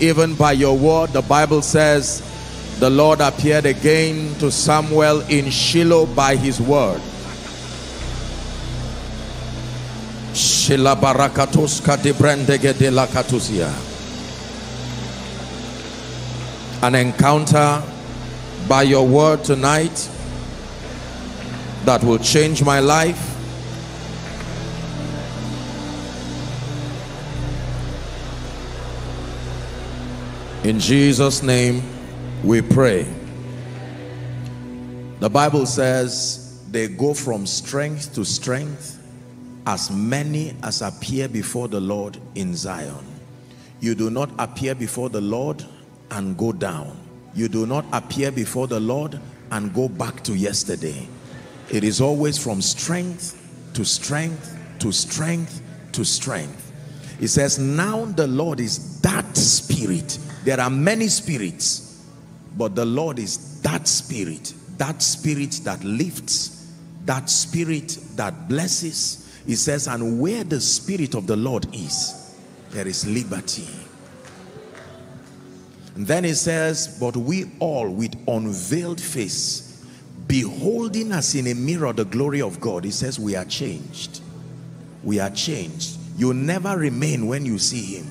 even by your word the bible says the lord appeared again to samuel in shiloh by his word. An encounter by your word tonight that will change my life. In Jesus' name we pray. The Bible says they go from strength to strength as many as appear before the Lord in Zion. You do not appear before the Lord and go down. You do not appear before the Lord and go back to yesterday. It is always from strength to strength to strength to strength. It says, now the Lord is that spirit. There are many spirits, but the Lord is that spirit. That spirit that lifts, that spirit that blesses. He says, and where the spirit of the Lord is, there is liberty. And then he says, but we all with unveiled face, beholding as in a mirror the glory of God, he says, we are changed. We are changed. You never remain when you see him.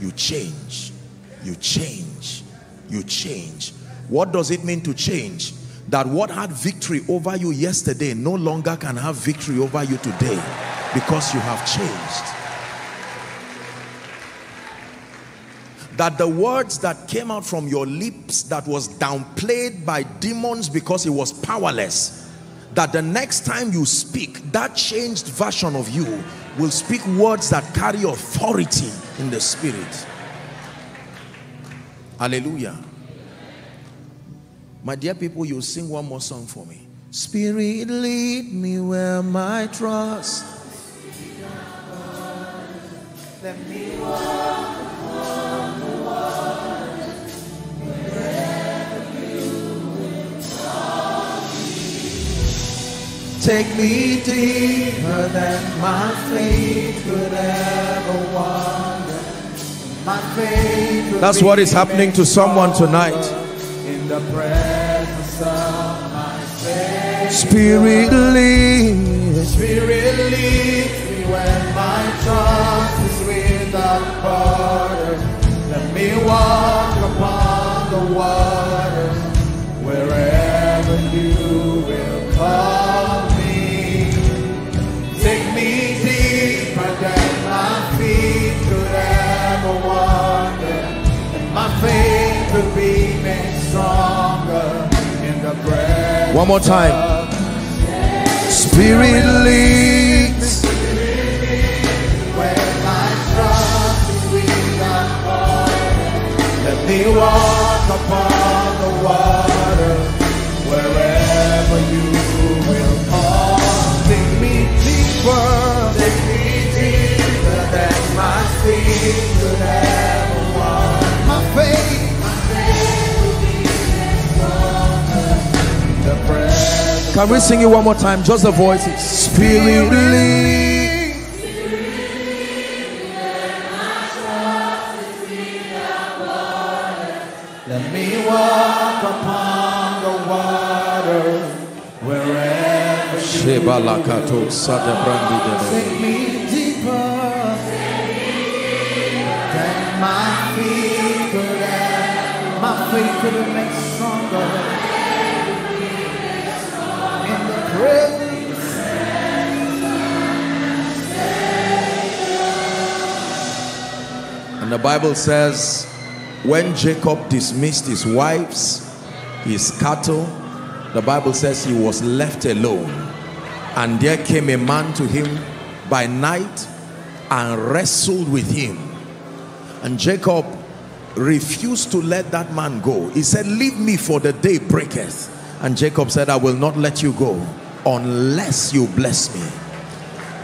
You change. You change. You change. What does it mean to change? That what had victory over you yesterday no longer can have victory over you today because you have changed. that the words that came out from your lips that was downplayed by demons because it was powerless that the next time you speak that changed version of you will speak words that carry authority in the spirit hallelujah my dear people you sing one more song for me spirit lead me where my trust let me walk with the one. Wherever you will Take me deeper than my faith could ever wander. That's what is happening to someone tonight. In the presence of my Spirit lead. Spirit lead me when my trust is without border. Let me walk upon One more time. Spirit leads. Let me walk upon the water wherever you will call. Take me deeper, take me deeper than my feet could ever Can we sing it one more time? Just the voices. Spirit lead. Let me walk upon the water wherever you Sheba lakato sada brandi dede. take me deeper than my feet could ever, my faith could have made stronger the Bible says, when Jacob dismissed his wives, his cattle, the Bible says he was left alone. And there came a man to him by night and wrestled with him. And Jacob refused to let that man go. He said, leave me for the day breaketh. And Jacob said, I will not let you go unless you bless me.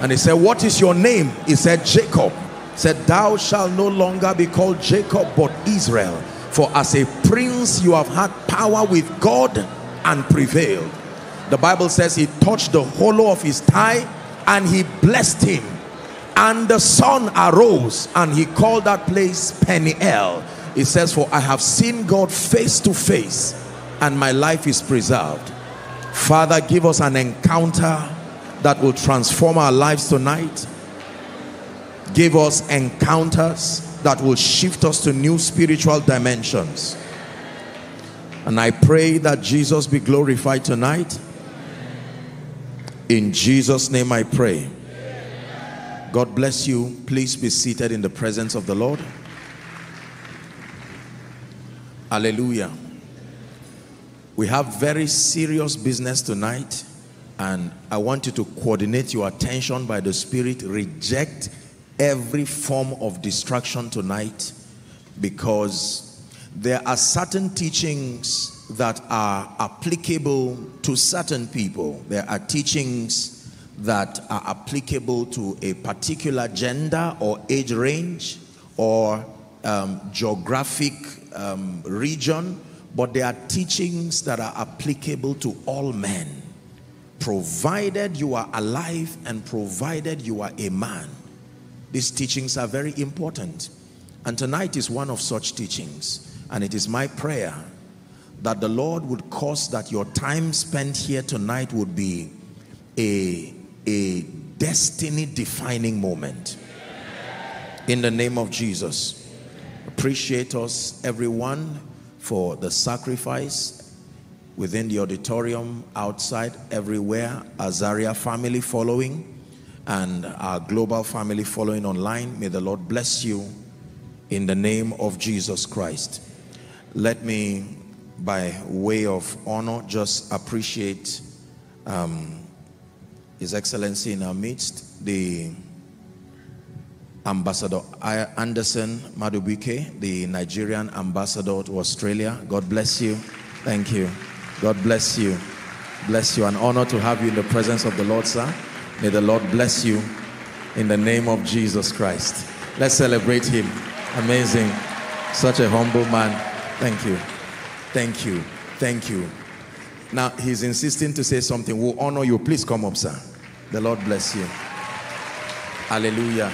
And he said, what is your name? He said, Jacob. Said, thou shalt no longer be called Jacob, but Israel. For as a prince you have had power with God and prevailed. The Bible says he touched the hollow of his thigh and he blessed him. And the sun arose and he called that place Peniel. It says, for I have seen God face to face and my life is preserved. Father, give us an encounter that will transform our lives tonight. Give us encounters that will shift us to new spiritual dimensions. And I pray that Jesus be glorified tonight. In Jesus' name I pray. God bless you. Please be seated in the presence of the Lord. Hallelujah. We have very serious business tonight and I want you to coordinate your attention by the Spirit. Reject every form of distraction tonight because there are certain teachings that are applicable to certain people. There are teachings that are applicable to a particular gender or age range or um, geographic um, region, but there are teachings that are applicable to all men. Provided you are alive and provided you are a man, these teachings are very important. And tonight is one of such teachings. And it is my prayer that the Lord would cause that your time spent here tonight would be a, a destiny defining moment. In the name of Jesus. Appreciate us, everyone, for the sacrifice within the auditorium, outside, everywhere. Azaria family following and our global family following online. May the Lord bless you in the name of Jesus Christ. Let me, by way of honor, just appreciate um, His Excellency in our midst, the Ambassador Anderson Madubuike, the Nigerian ambassador to Australia. God bless you. Thank you. God bless you. Bless you. An honor to have you in the presence of the Lord, sir. May the Lord bless you in the name of Jesus Christ. Let's celebrate him. Amazing. Such a humble man. Thank you. Thank you. Thank you. Now, he's insisting to say something. We'll honor you. Please come up, sir. The Lord bless you. Hallelujah.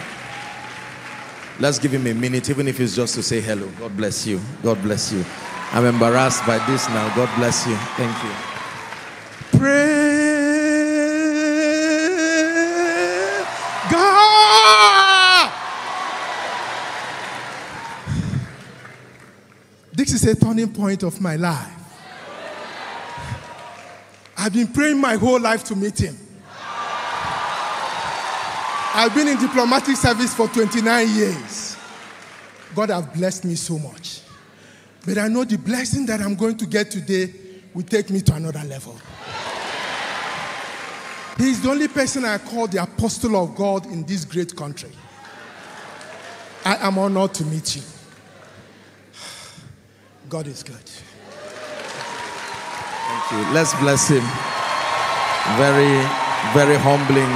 Let's give him a minute, even if it's just to say hello. God bless you. God bless you. I'm embarrassed by this now. God bless you. Thank you. Pray. Is a turning point of my life. I've been praying my whole life to meet him. I've been in diplomatic service for 29 years. God has blessed me so much. But I know the blessing that I'm going to get today will take me to another level. He's the only person I call the apostle of God in this great country. I am honored to meet you. God is good. Thank you. Let's bless him. Very, very humbling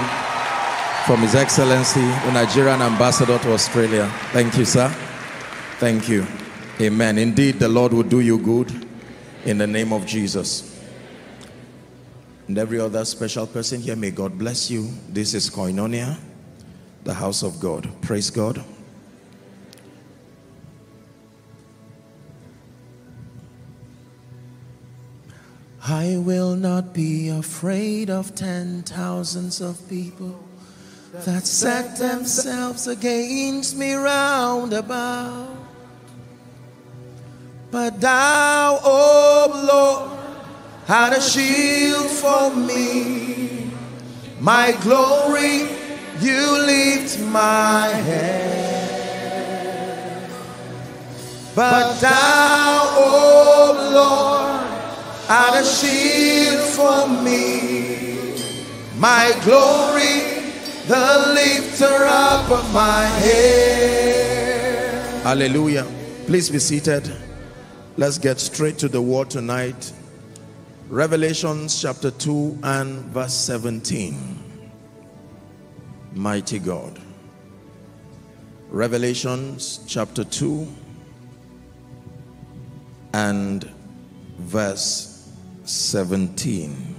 from His Excellency, the Nigerian Ambassador to Australia. Thank you, sir. Thank you. Amen. Indeed, the Lord will do you good in the name of Jesus. And every other special person here, may God bless you. This is Koinonia, the house of God. Praise God. I will not be afraid of ten thousands of people that set themselves against me round about. But thou, O Lord, had a shield for me. My glory, you lift my head. But thou, O Lord, had a shield for me. My glory, the lifter up of my head. Hallelujah. Please be seated. Let's get straight to the word tonight. Revelations chapter 2 and verse 17. Mighty God. Revelations chapter 2 and verse 17.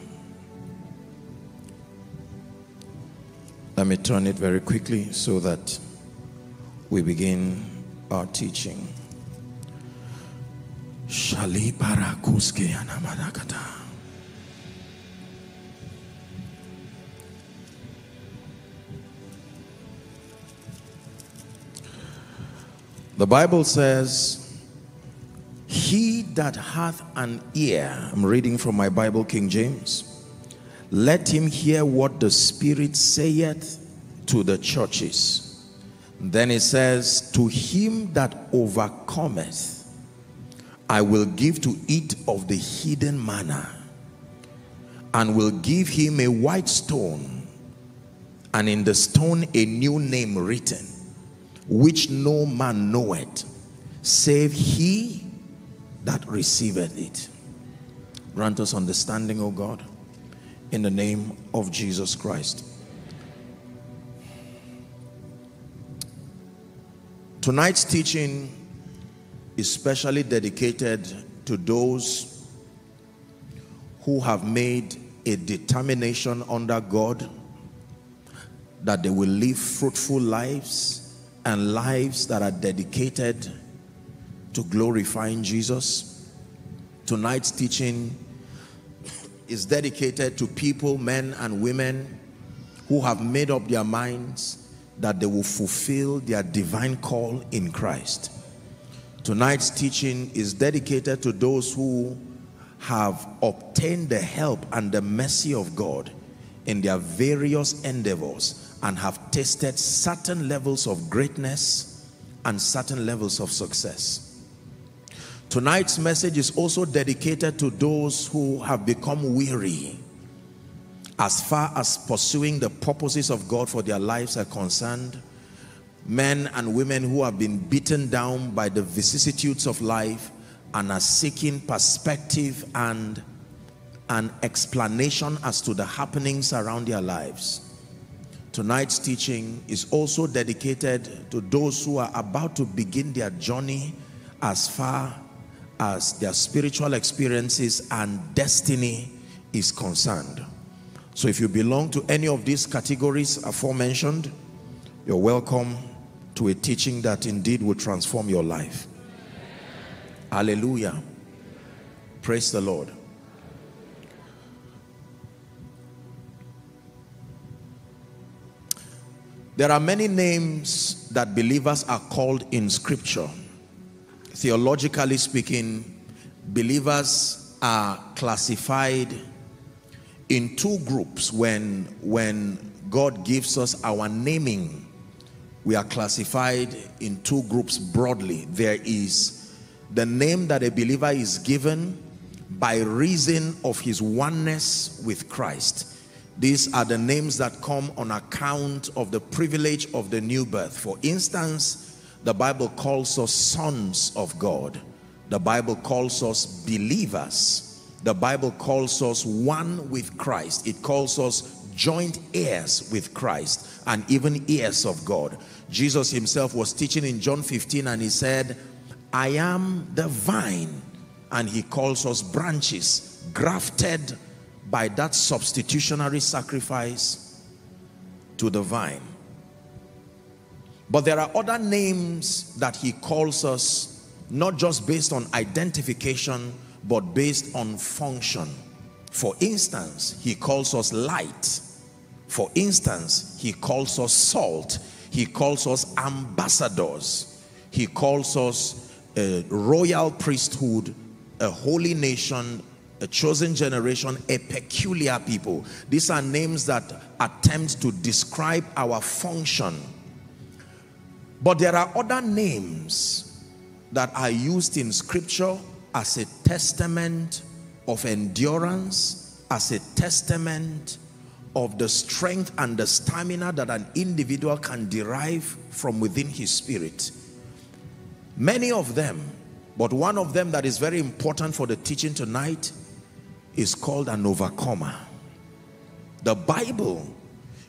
Let me turn it very quickly so that we begin our teaching. Shali parakuske anamadakata. The Bible says, He that hath an ear, I'm reading from my Bible, King James, let him hear what the Spirit saith to the churches. Then it says, To him that overcometh, I will give to eat of the hidden manna, and will give him a white stone, and in the stone a new name written which no man knoweth, save he that receiveth it. Grant us understanding, O God, in the name of Jesus Christ. Tonight's teaching is specially dedicated to those who have made a determination under God that they will live fruitful lives and lives that are dedicated to glorifying Jesus. Tonight's teaching is dedicated to people, men and women, who have made up their minds that they will fulfill their divine call in Christ. Tonight's teaching is dedicated to those who have obtained the help and the mercy of God in their various endeavors and have tasted certain levels of greatness and certain levels of success. Tonight's message is also dedicated to those who have become weary as far as pursuing the purposes of God for their lives are concerned. Men and women who have been beaten down by the vicissitudes of life and are seeking perspective and an explanation as to the happenings around their lives. Tonight's teaching is also dedicated to those who are about to begin their journey as far as their spiritual experiences and destiny is concerned. So if you belong to any of these categories aforementioned, you're welcome to a teaching that indeed will transform your life. Hallelujah. Praise the Lord. There are many names that believers are called in scripture. Theologically speaking, believers are classified in two groups when, when God gives us our naming. We are classified in two groups broadly. There is the name that a believer is given by reason of his oneness with Christ these are the names that come on account of the privilege of the new birth. For instance, the Bible calls us sons of God. The Bible calls us believers. The Bible calls us one with Christ. It calls us joint heirs with Christ and even heirs of God. Jesus himself was teaching in John 15 and he said, I am the vine. And he calls us branches, grafted by that substitutionary sacrifice to the vine. But there are other names that he calls us, not just based on identification, but based on function. For instance, he calls us light. For instance, he calls us salt. He calls us ambassadors. He calls us a royal priesthood, a holy nation, a chosen generation, a peculiar people. These are names that attempt to describe our function. But there are other names that are used in scripture as a testament of endurance, as a testament of the strength and the stamina that an individual can derive from within his spirit. Many of them, but one of them that is very important for the teaching tonight is called an overcomer. The Bible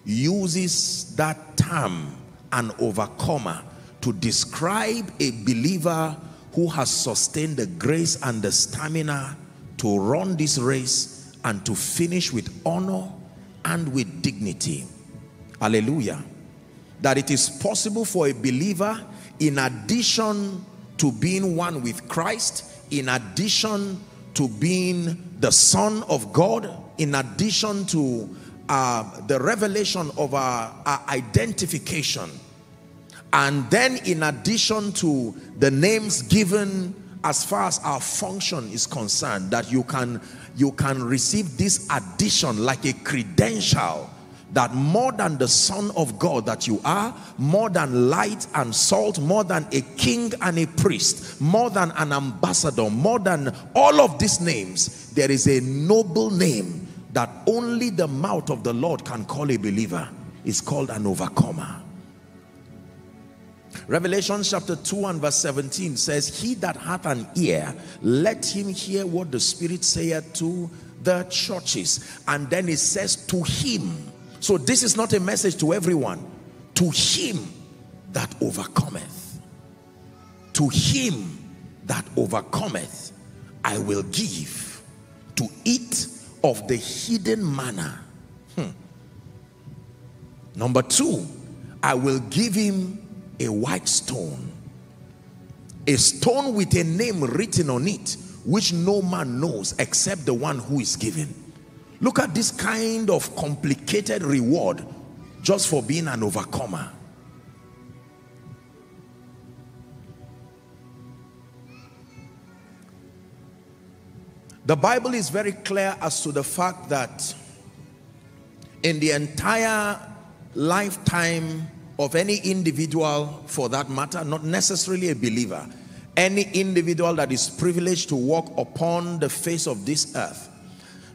uses that term, an overcomer, to describe a believer who has sustained the grace and the stamina to run this race and to finish with honor and with dignity. Hallelujah. That it is possible for a believer, in addition to being one with Christ, in addition to being the Son of God, in addition to uh, the revelation of our, our identification, and then in addition to the names given as far as our function is concerned, that you can you can receive this addition like a credential that more than the son of God that you are, more than light and salt, more than a king and a priest, more than an ambassador, more than all of these names, there is a noble name that only the mouth of the Lord can call a believer. Is called an overcomer. Revelation chapter 2 and verse 17 says, He that hath an ear, let him hear what the Spirit saith to the churches. And then it says, To him. So this is not a message to everyone. To him that overcometh. To him that overcometh, I will give to eat of the hidden manna. Hmm. Number two, I will give him a white stone, a stone with a name written on it, which no man knows except the one who is given. Look at this kind of complicated reward just for being an overcomer. The Bible is very clear as to the fact that in the entire lifetime of any individual for that matter, not necessarily a believer, any individual that is privileged to walk upon the face of this earth.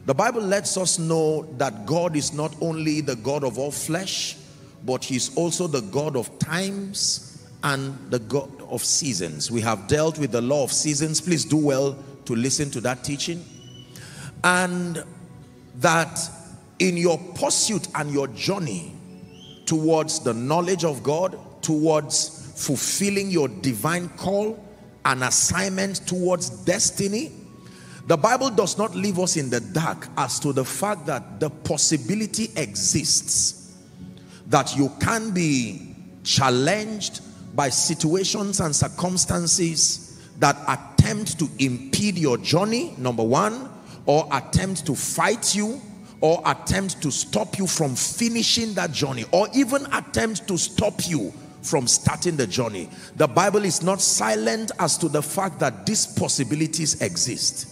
The Bible lets us know that God is not only the God of all flesh, but he's also the God of times and the God of seasons. We have dealt with the law of seasons. Please do well to listen to that teaching. And that in your pursuit and your journey, towards the knowledge of God, towards fulfilling your divine call, and assignment towards destiny. The Bible does not leave us in the dark as to the fact that the possibility exists that you can be challenged by situations and circumstances that attempt to impede your journey, number one, or attempt to fight you or attempt to stop you from finishing that journey or even attempt to stop you from starting the journey. The Bible is not silent as to the fact that these possibilities exist.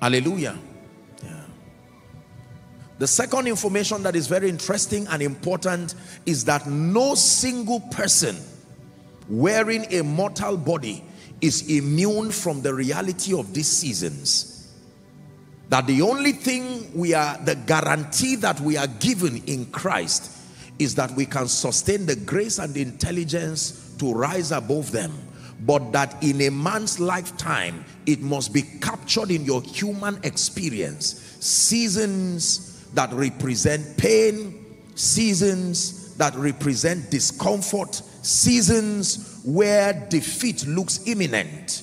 Hallelujah. The second information that is very interesting and important is that no single person wearing a mortal body is immune from the reality of these seasons that the only thing we are, the guarantee that we are given in Christ is that we can sustain the grace and the intelligence to rise above them. But that in a man's lifetime, it must be captured in your human experience. Seasons that represent pain, seasons that represent discomfort, seasons where defeat looks imminent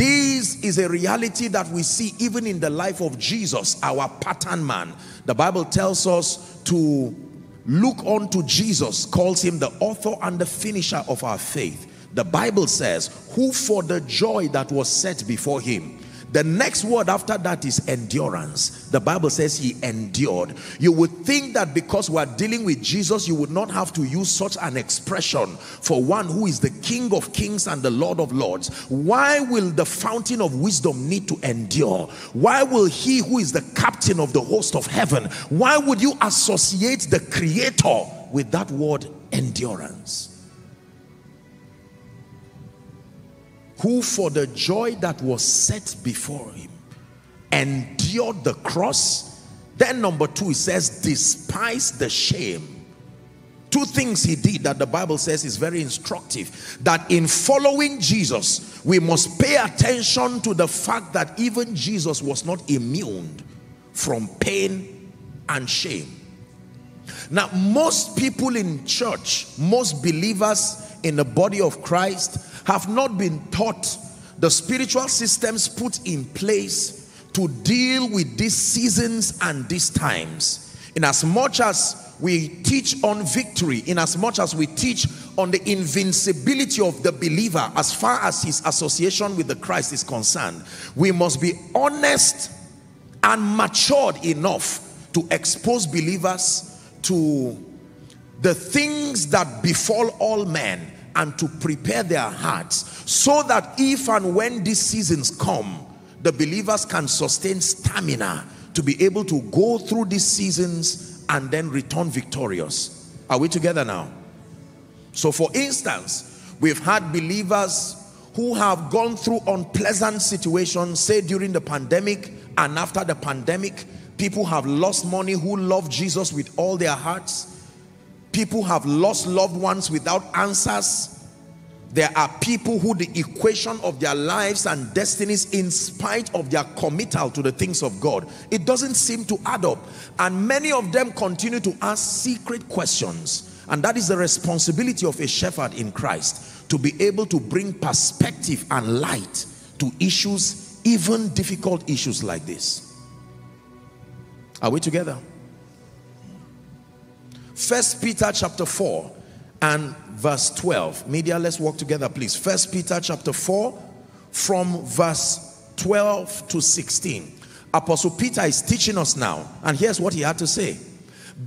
this is a reality that we see even in the life of Jesus, our pattern man. The Bible tells us to look unto Jesus, calls him the author and the finisher of our faith. The Bible says, who for the joy that was set before him the next word after that is endurance. The Bible says he endured. You would think that because we're dealing with Jesus, you would not have to use such an expression for one who is the King of kings and the Lord of lords. Why will the fountain of wisdom need to endure? Why will he who is the captain of the host of heaven, why would you associate the creator with that word endurance? Who for the joy that was set before him endured the cross. Then number two, it says, despise the shame. Two things he did that the Bible says is very instructive. That in following Jesus, we must pay attention to the fact that even Jesus was not immune from pain and shame. Now, most people in church, most believers in the body of Christ have not been taught the spiritual systems put in place to deal with these seasons and these times. In as much as we teach on victory in as much as we teach on the invincibility of the believer as far as his association with the Christ is concerned. We must be honest and matured enough to expose believers to the things that befall all men and to prepare their hearts so that if and when these seasons come, the believers can sustain stamina to be able to go through these seasons and then return victorious. Are we together now? So for instance, we've had believers who have gone through unpleasant situations, say during the pandemic and after the pandemic, people have lost money who love Jesus with all their hearts People have lost loved ones without answers. There are people who the equation of their lives and destinies in spite of their committal to the things of God, it doesn't seem to add up. And many of them continue to ask secret questions. And that is the responsibility of a shepherd in Christ, to be able to bring perspective and light to issues, even difficult issues like this. Are we together? First Peter chapter 4 and verse 12. Media, let's walk together, please. First Peter chapter 4 from verse 12 to 16. Apostle Peter is teaching us now, and here's what he had to say.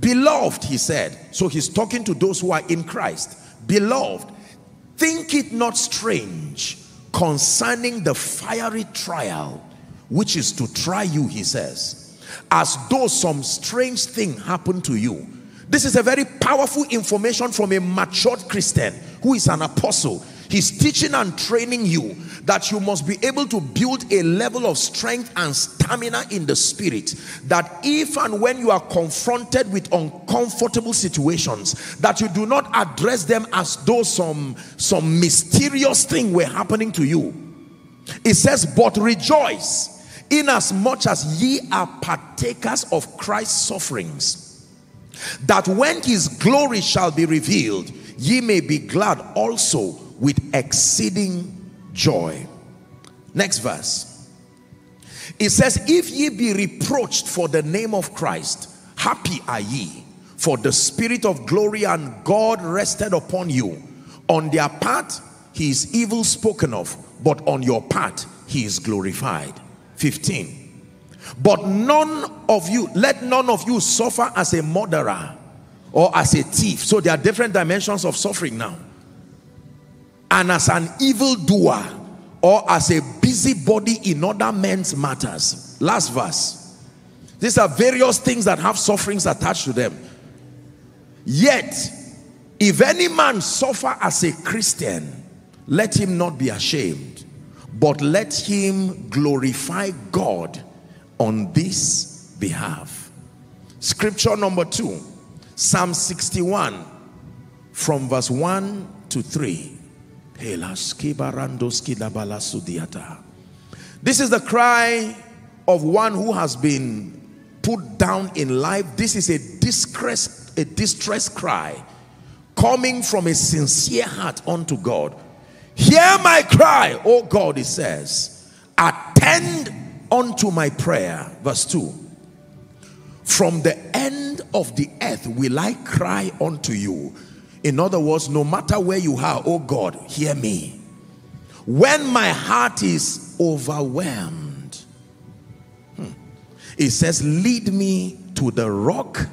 Beloved, he said, so he's talking to those who are in Christ. Beloved, think it not strange concerning the fiery trial which is to try you, he says, as though some strange thing happened to you this is a very powerful information from a matured Christian who is an apostle. He's teaching and training you that you must be able to build a level of strength and stamina in the spirit that if and when you are confronted with uncomfortable situations that you do not address them as though some some mysterious thing were happening to you it says but rejoice in as much as ye are partakers of Christ's sufferings that when his glory shall be revealed, ye may be glad also with exceeding joy. Next verse. It says, If ye be reproached for the name of Christ, happy are ye, for the spirit of glory and God rested upon you. On their part, he is evil spoken of, but on your part, he is glorified. 15. But none of you, let none of you suffer as a murderer or as a thief. So there are different dimensions of suffering now. And as an evildoer or as a busybody in other men's matters. Last verse. These are various things that have sufferings attached to them. Yet, if any man suffer as a Christian, let him not be ashamed, but let him glorify God on this behalf. Scripture number two, Psalm 61 from verse 1 to 3. This is the cry of one who has been put down in life. This is a distress, a distress cry coming from a sincere heart unto God. Hear my cry, O God, it says. Attend unto my prayer. Verse 2. From the end of the earth will I cry unto you. In other words, no matter where you are, oh God, hear me. When my heart is overwhelmed, hmm, it says, lead me to the rock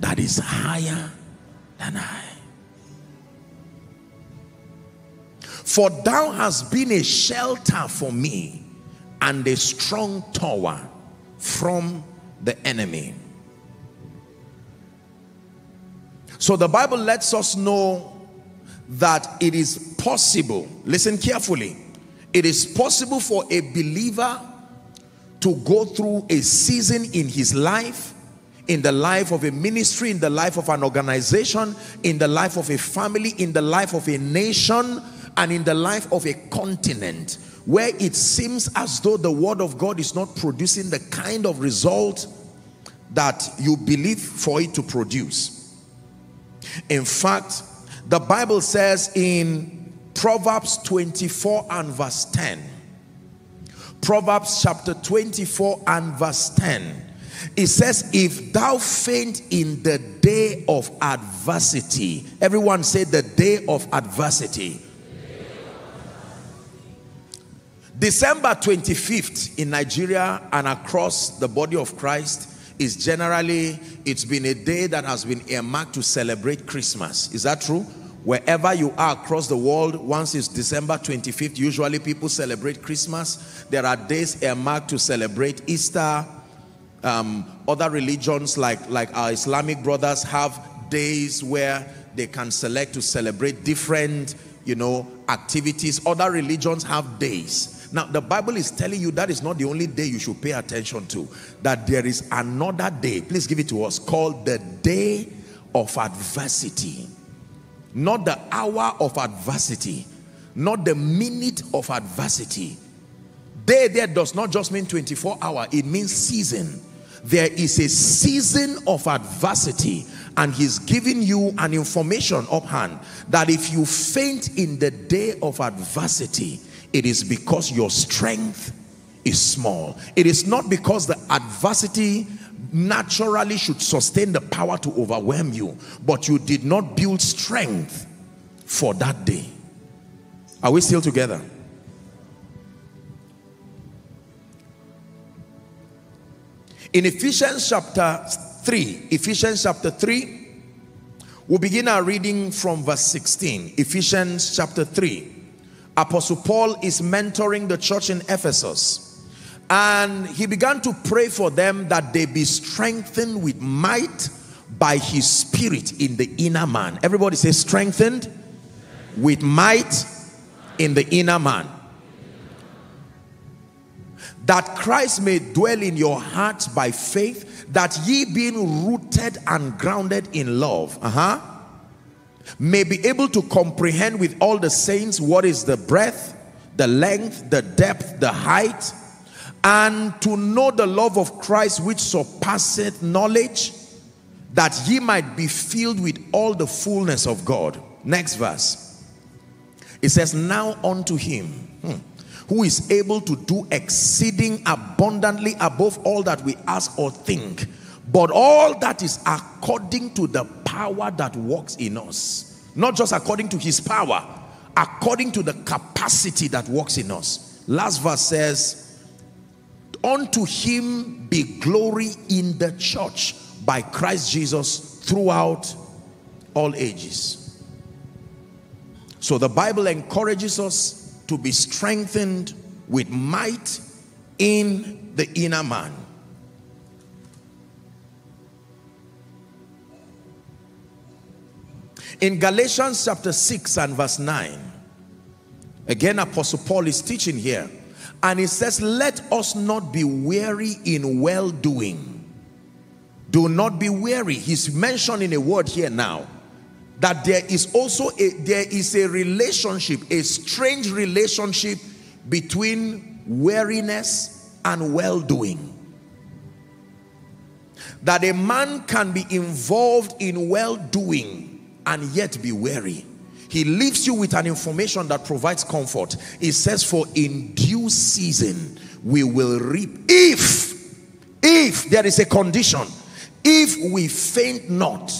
that is higher than I. For thou hast been a shelter for me and a strong tower from the enemy. So the Bible lets us know that it is possible, listen carefully, it is possible for a believer to go through a season in his life, in the life of a ministry, in the life of an organization, in the life of a family, in the life of a nation, and in the life of a continent where it seems as though the word of God is not producing the kind of result that you believe for it to produce. In fact, the Bible says in Proverbs 24 and verse 10, Proverbs chapter 24 and verse 10, It says, if thou faint in the day of adversity. Everyone say the day of adversity. December 25th in Nigeria and across the body of Christ is generally, it's been a day that has been earmarked to celebrate Christmas. Is that true? Wherever you are across the world, once it's December 25th, usually people celebrate Christmas. There are days earmarked to celebrate Easter. Um, other religions like, like our Islamic brothers have days where they can select to celebrate different, you know, activities. Other religions have days. Now, the Bible is telling you that is not the only day you should pay attention to. That there is another day, please give it to us, called the day of adversity. Not the hour of adversity, not the minute of adversity. Day there does not just mean 24 hour, it means season. There is a season of adversity and he's giving you an information up hand that if you faint in the day of adversity, it is because your strength is small. It is not because the adversity naturally should sustain the power to overwhelm you, but you did not build strength for that day. Are we still together? In Ephesians chapter 3, Ephesians chapter 3, we'll begin our reading from verse 16. Ephesians chapter 3. Apostle Paul is mentoring the church in Ephesus. And he began to pray for them that they be strengthened with might by his spirit in the inner man. Everybody say strengthened with might in the inner man. That Christ may dwell in your hearts by faith, that ye being rooted and grounded in love. Uh-huh may be able to comprehend with all the saints what is the breadth, the length, the depth, the height, and to know the love of Christ which surpasseth knowledge, that ye might be filled with all the fullness of God. Next verse. It says, Now unto him hmm, who is able to do exceeding abundantly above all that we ask or think, but all that is according to the power that works in us. Not just according to his power, according to the capacity that works in us. Last verse says, Unto him be glory in the church by Christ Jesus throughout all ages. So the Bible encourages us to be strengthened with might in the inner man. In Galatians chapter 6 and verse 9, again Apostle Paul is teaching here. And he says, let us not be weary in well-doing. Do not be weary. He's mentioning a word here now. That there is also a, there is a relationship, a strange relationship between weariness and well-doing. That a man can be involved in well-doing and yet be weary. He leaves you with an information that provides comfort. It says, for in due season we will reap. If, if there is a condition, if we faint not,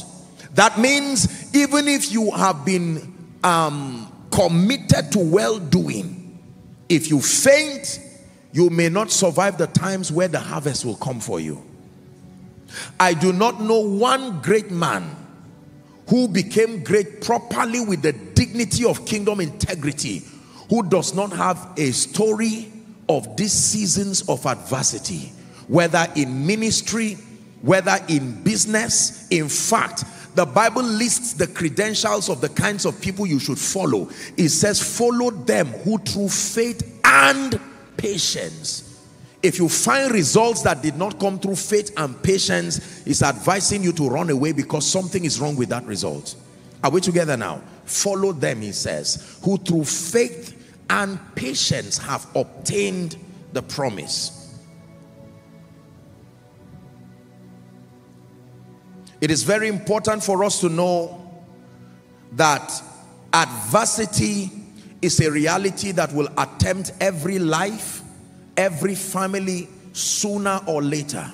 that means even if you have been um, committed to well-doing, if you faint, you may not survive the times where the harvest will come for you. I do not know one great man who became great properly with the dignity of kingdom integrity, who does not have a story of these seasons of adversity, whether in ministry, whether in business. In fact, the Bible lists the credentials of the kinds of people you should follow. It says, follow them who through faith and patience if you find results that did not come through faith and patience, it's advising you to run away because something is wrong with that result. Are we together now? Follow them, he says, who through faith and patience have obtained the promise. It is very important for us to know that adversity is a reality that will attempt every life every family sooner or later.